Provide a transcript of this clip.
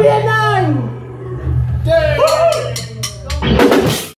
Kapinan! Day!